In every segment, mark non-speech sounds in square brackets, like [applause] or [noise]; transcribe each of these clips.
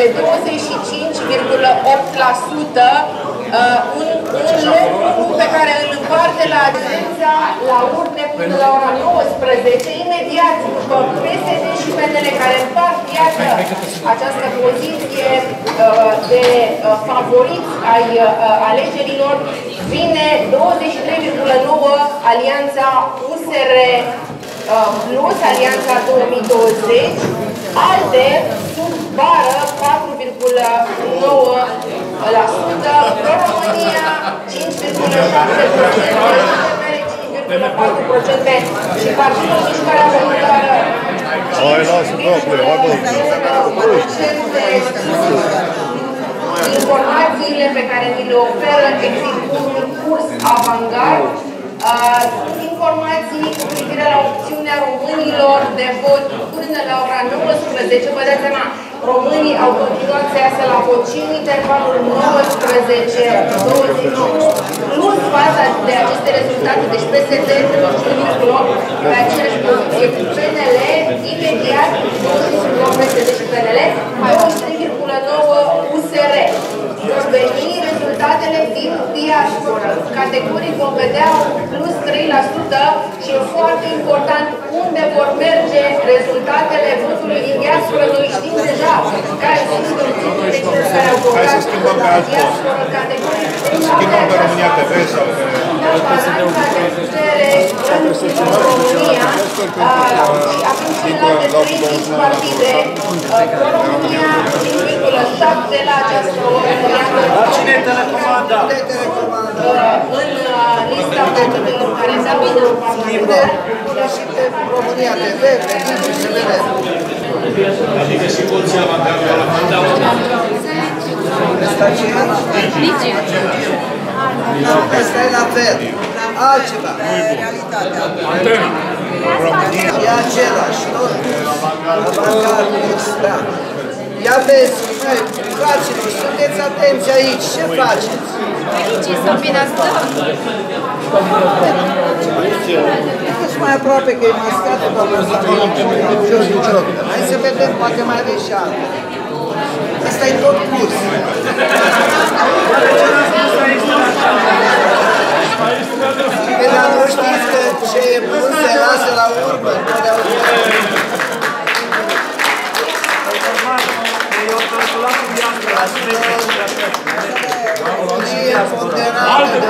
de 25,8%, un, un lucru pe care îl împarte la agenția la urne până la ora 19, imediat după PSD și PNL care împart, iată, această poziție uh, de uh, favoriți ai uh, alegerilor, vine 23,9 alianța USR plus Alianța 2020, alte sub bară 4,9%, Pro-România 5,7%, și Partidul Mișcarea Voluntară Hai, lasă, dracule, hai, bă. Informațiile pe care ni le oferă executul curs avangard sunt informații cu privire la opțiunea românilor de vot până la ora 19. Vă dați seama, românii au continuat să iasă la vot și în intervalul 19-29. Plus faza de aceste rezultate, deci PSD 21,8 pe aceeași poziție cu PNL, imediat 21 PSD și PNL, 23,9 USR. Vor veni rezultatele din diaspora. Categoric vom vedea plus 3% și e foarte important unde vor merge rezultatele votului din diaspora. Noi știm deja care sunt conținurile celor care au votat Hai să schimbăm pe la alt post. diaspora categoric. Schimbăm pe România TV sau pe... Balanța de putere în România și avem celelalte trei mici partide Pro-România 5,7 la această oră Cine e telecomanda? în lista partidelor care dau în parlamentar și pe România TV, pe Digi, se vede. Adică și poți avangarda la mandau. Asta ce e? Asta e la fel. Altceva. Antena. E același, tot. Avangardist, da. Ia vezi, măi, fraților, sunteți atenți aici, ce faceți? Aici să finanțăm. Fiți mai aproape că e mascat, domnul Hai să vedem, poate mai aveți și alte. Asta e tot curs. Pe dar nu știți că ce e bun se lasă la urmă. România ponderată de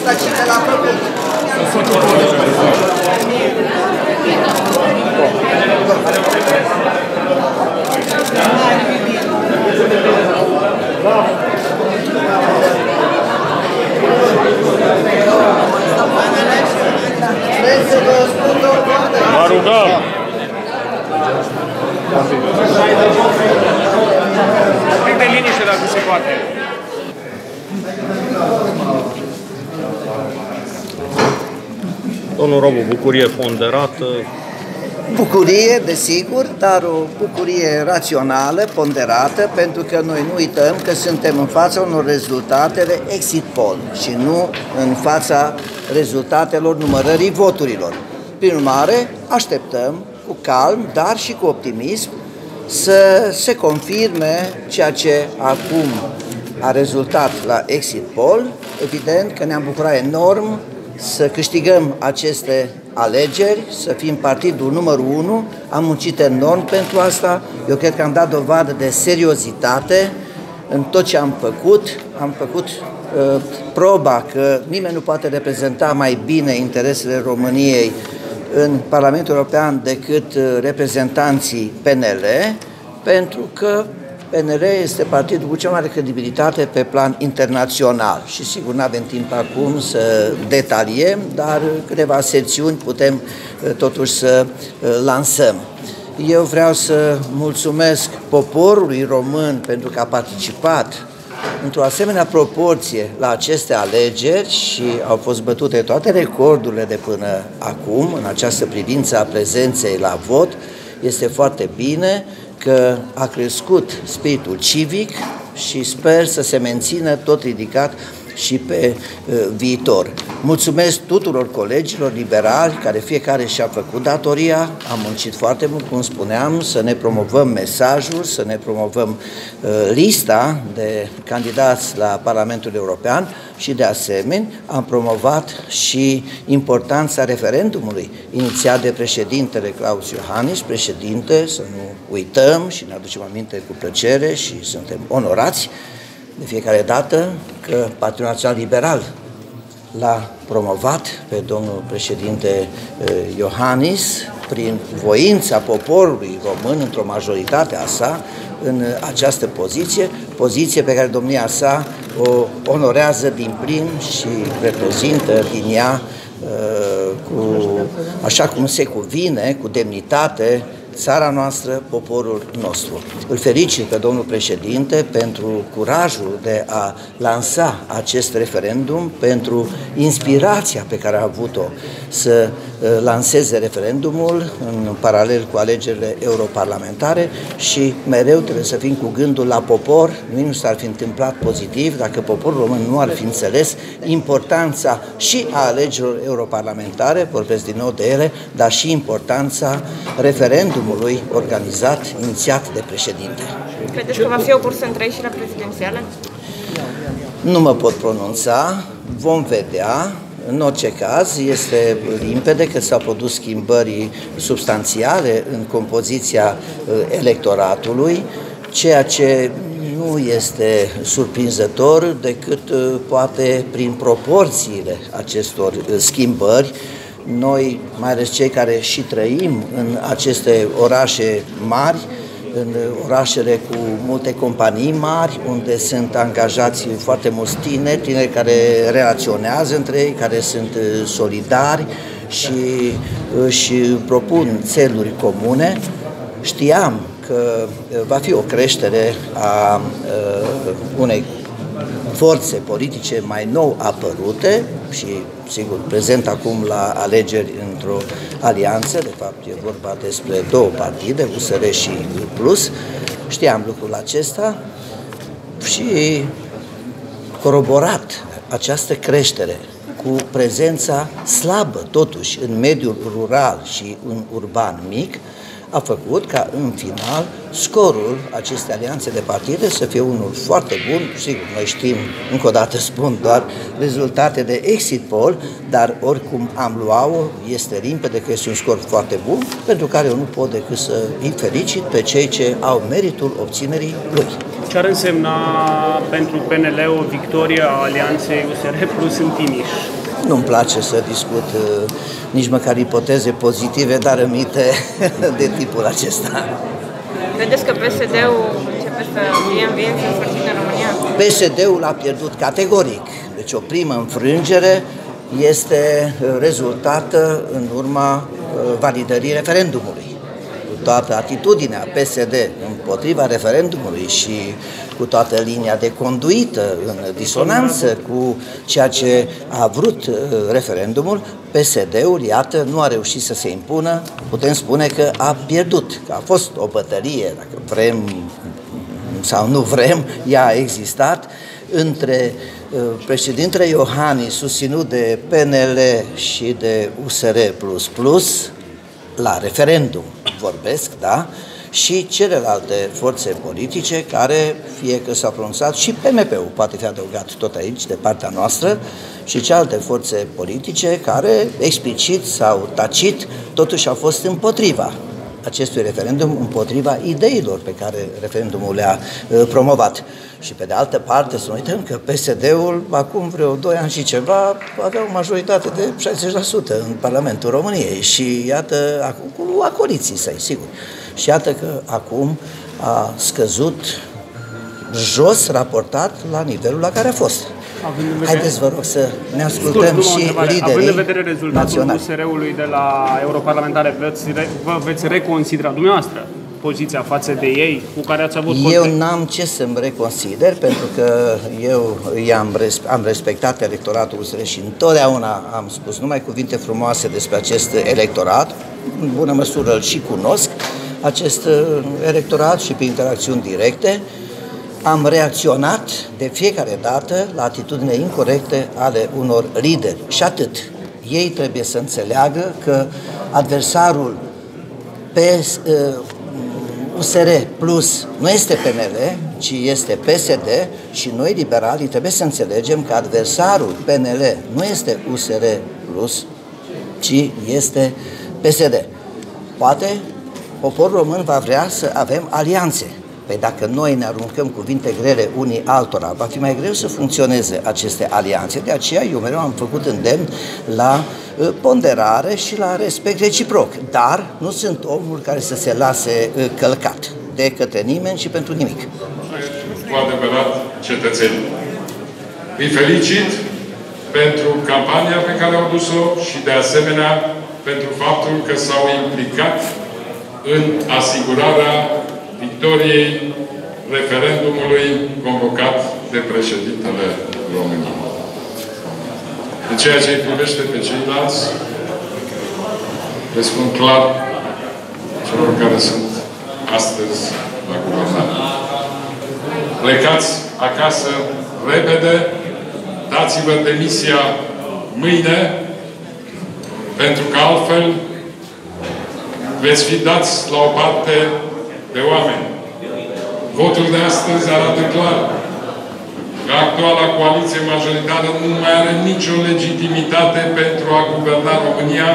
Asta cine l-a făcut? Vreți să vă spun o dată? Mă rugăm. Un pic de liniște dacă se poate. Domnul Robu, bucurie ponderată. Bucurie, desigur, dar o bucurie rațională, ponderată, pentru că noi nu uităm că suntem în fața unor rezultate de exit poll și nu în fața rezultatelor numărării voturilor. Prin urmare, așteptăm cu calm, dar și cu optimism, să se confirme ceea ce acum a rezultat la exit poll. Evident că ne-am bucurat enorm să câștigăm aceste alegeri, să fim partidul numărul unu. Am muncit enorm pentru asta. Eu cred că am dat dovadă de seriozitate în tot ce am făcut. Am făcut uh, proba că nimeni nu poate reprezenta mai bine interesele României în Parlamentul European decât uh, reprezentanții PNL, pentru că PNL este partidul cu cea mai mare credibilitate pe plan internațional și sigur nu avem timp acum să detaliem, dar câteva secțiuni putem uh, totuși să uh, lansăm. Eu vreau să mulțumesc poporului român pentru că a participat într-o asemenea proporție la aceste alegeri și au fost bătute toate recordurile de până acum în această privință a prezenței la vot, este foarte bine că a crescut spiritul civic și sper să se mențină tot ridicat și pe uh, viitor. Mulțumesc tuturor colegilor liberali care fiecare și-a făcut datoria, am muncit foarte mult, cum spuneam, să ne promovăm mesajul, să ne promovăm uh, lista de candidați la Parlamentul European și de asemenea am promovat și importanța referendumului inițiat de președintele Claus Iohannis, președinte, să nu uităm și ne aducem aminte cu plăcere și suntem onorați de fiecare dată că Partidul Național Liberal l-a promovat pe domnul președinte eh, Iohannis prin voința poporului român într-o majoritate a sa în această poziție, poziție pe care domnia sa o onorează din plin și reprezintă din ea eh, cu, așa cum se cuvine, cu demnitate, țara noastră, poporul nostru. Îl felicit pe domnul președinte pentru curajul de a lansa acest referendum, pentru inspirația pe care a avut-o să uh, lanseze referendumul în paralel cu alegerile europarlamentare și mereu trebuie să fim cu gândul la popor, nu s-ar fi întâmplat pozitiv dacă poporul român nu ar fi înțeles importanța și a alegerilor europarlamentare, vorbesc din nou de ele, dar și importanța referendumului organizat, inițiat de președinte. Credeți că va fi o cursă între ei și la prezidențiale? Nu mă pot pronunța, vom vedea. În orice caz, este limpede că s-au produs schimbări substanțiale în compoziția uh, electoratului, ceea ce nu este surprinzător decât uh, poate prin proporțiile acestor uh, schimbări. Noi, mai ales cei care și trăim în aceste orașe mari, în orașele cu multe companii mari, unde sunt angajați foarte mulți tineri, tineri care relaționează între ei, care sunt uh, solidari și își propun țeluri comune. Știam că uh, va fi o creștere a uh, unei forțe politice mai nou apărute și, sigur, prezent acum la alegeri într-o alianță, de fapt e vorba despre două partide, USR și Plus, știam lucrul acesta și coroborat această creștere cu prezența slabă, totuși, în mediul rural și în urban mic, a făcut ca în final scorul acestei alianțe de partide să fie unul foarte bun. Sigur, noi știm, încă o dată spun doar rezultate de exit poll, dar oricum am luat-o, este limpede că este un scor foarte bun, pentru care eu nu pot decât să îi felicit pe cei ce au meritul obținerii lui. Ce ar însemna pentru PNL o victorie a alianței USR Plus în Timiș? Nu-mi place să discut uh, nici măcar ipoteze pozitive, dar rămite [laughs] de tipul acesta. Vedeți că PSD-ul începe să fie în vie în sfârșit în România? PSD-ul a pierdut categoric. Deci o primă înfrângere este rezultată în urma uh, validării referendumului toată atitudinea PSD împotriva referendumului și cu toată linia de conduită în disonanță cu ceea ce a vrut uh, referendumul, PSD-ul, iată, nu a reușit să se impună, putem spune că a pierdut, că a fost o bătălie, dacă vrem sau nu vrem, ea a existat, între uh, președintele Iohannis, susținut de PNL și de USR++, la referendum vorbesc, da? și celelalte forțe politice care, fie că s-au pronunțat, și PMP-ul poate fi adăugat tot aici, de partea noastră, și celelalte forțe politice care, explicit sau tacit, totuși au fost împotriva acestui referendum împotriva ideilor pe care referendumul le-a uh, promovat. Și pe de altă parte să nu uităm că PSD-ul acum vreo 2 ani și ceva avea o majoritate de 60% în Parlamentul României și iată, acum cu acoliții săi, sigur. Și iată că acum a scăzut jos raportat la nivelul la care a fost. Având în vedere- Haideți, vă rog, să ne Scurt, ascultăm numai o și întrebare. Având în liderii vedere rezultatul naționali. USR-ului de la europarlamentare, veți, re, vă veți reconsidera dumneavoastră poziția față de ei cu care ați avut Eu contact? n-am ce să-mi reconsider pentru că eu i-am res- am respectat electoratul USR și întotdeauna am spus numai cuvinte frumoase despre acest electorat, în bună măsură îl și cunosc, acest uh, electorat și pe interacțiuni directe. Am reacționat de fiecare dată la atitudine incorrecte ale unor lideri și atât. Ei trebuie să înțeleagă că adversarul pe uh, USR Plus nu este PNL, ci este PSD și noi liberalii trebuie să înțelegem că adversarul PNL nu este USR Plus, ci este PSD. Poate poporul român va vrea să avem alianțe. Păi dacă noi ne aruncăm cuvinte grele unii altora, va fi mai greu să funcționeze aceste alianțe. De aceea eu mereu am făcut îndemn la uh, ponderare și la respect reciproc. Dar nu sunt omul care să se lase uh, călcat de către nimeni și pentru nimic. cu adevărat cetățenii. Îi felicit pentru campania pe care au dus-o și de asemenea pentru faptul că s-au implicat în asigurarea victoriei referendumului convocat de președintele României. În ceea ce îi privește pe ceilalți, le spun clar celor care sunt astăzi la guvernare. Plecați acasă repede, dați-vă demisia mâine, pentru că altfel veți fi dați la o parte de oameni. Votul de astăzi arată clar că actuala coaliție majoritară nu mai are nicio legitimitate pentru a guverna România.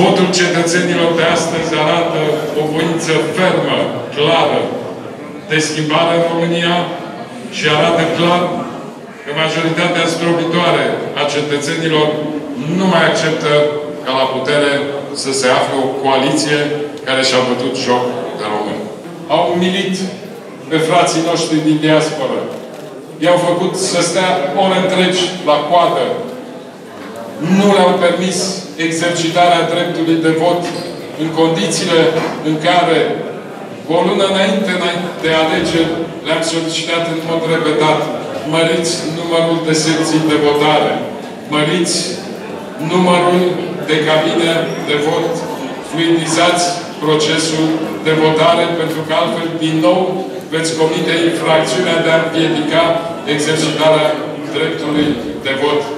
Votul cetățenilor de astăzi arată o voință fermă, clară, de schimbare în România și arată clar că majoritatea zdrobitoare a cetățenilor nu mai acceptă ca la putere să se afle o coaliție care și-a bătut joc de român. Au umilit pe frații noștri din diasporă. I-au făcut să stea ore întregi la coadă. Nu le-au permis exercitarea dreptului de vot în condițiile în care cu o lună înainte de alegeri le-am solicitat în mod repetat măriți numărul de secții de votare, măriți numărul de cabine de vot, fluidizați procesul de votare, pentru că altfel, din nou, veți comite infracțiunea de a împiedica exercitarea dreptului de vot